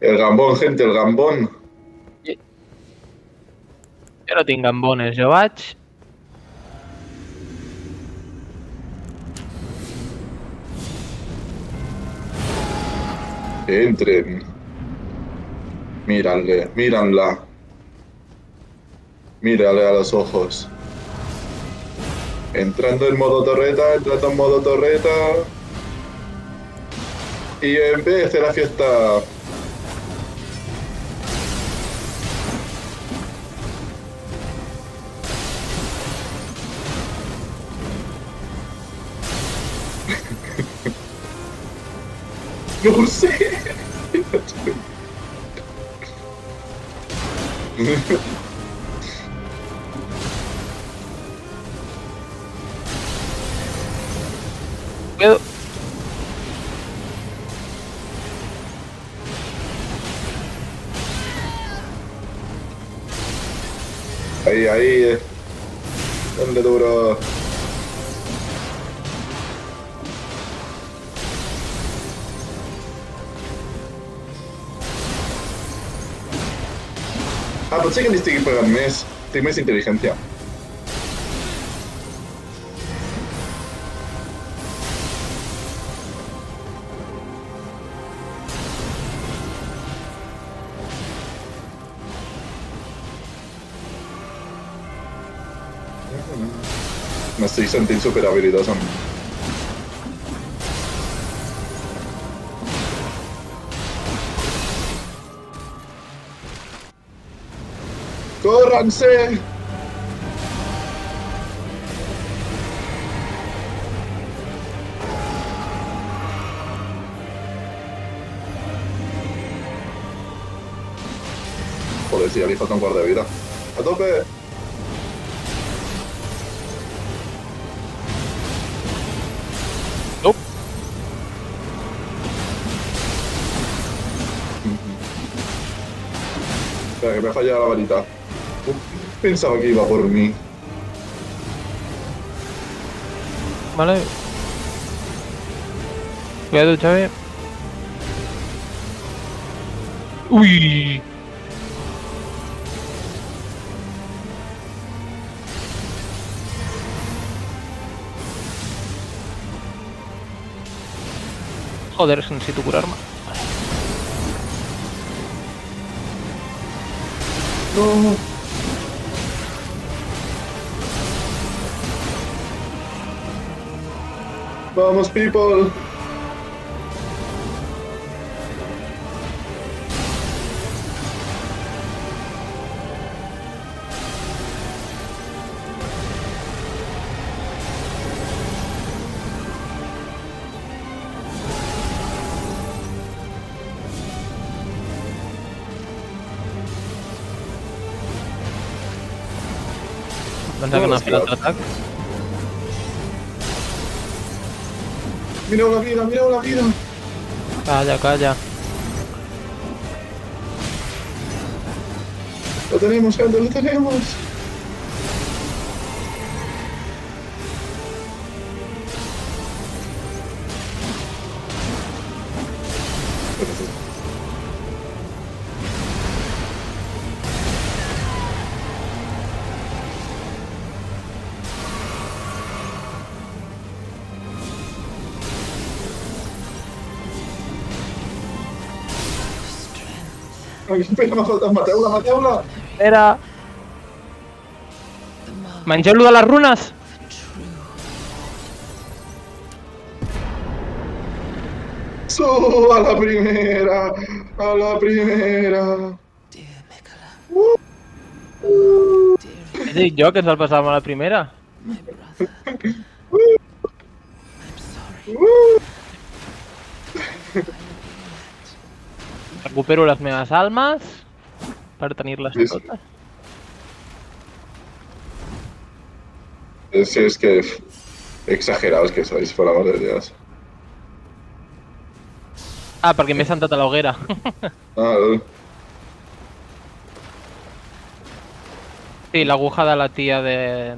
El gambón, gente, el gambón. Jo no tinc gambones, jo vaig... Que entren. Míranle, míranla. Mírale a los ojos. Entrando en modo torreta, entrando en modo torreta. Y empiece la fiesta. No sé. Puedo... Ahí, ahí. Dale duro. Ah, potser que li estigui pagant més. Tinc més intel·ligència. M'estic sentint superhabilitós ¡Córranse! Joder, si ya le falta un cuarto de vida. ¡A tope! Nope. Espera, que me ha fallado la varita. Pensaba que iba por mí. Vale. Cuidado, Chave. Uy. Joder, necesito curarme. No. Vamos, people. Doncs que no ha fet Mireu la vida, mireu la vida. Calla, calla. Lo tenemos, gente, lo tenemos. Mateu-la, mateu-la. Espera. Mengeu-lo de les runes? Su, a la primera, a la primera. He dit jo que passàvem a la primera. Recupero les meves almes per tenir-les Sí, totes. Sí, es que exagerados que sois, por amor de Dios. Ah, perquè m'he sentat a l'hoguera. Ah, sí, l'aguja de la tia de,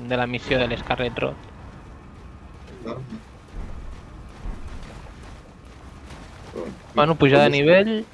de la missió de l'Scarlet Road. no. Bueno, pujar de nivell.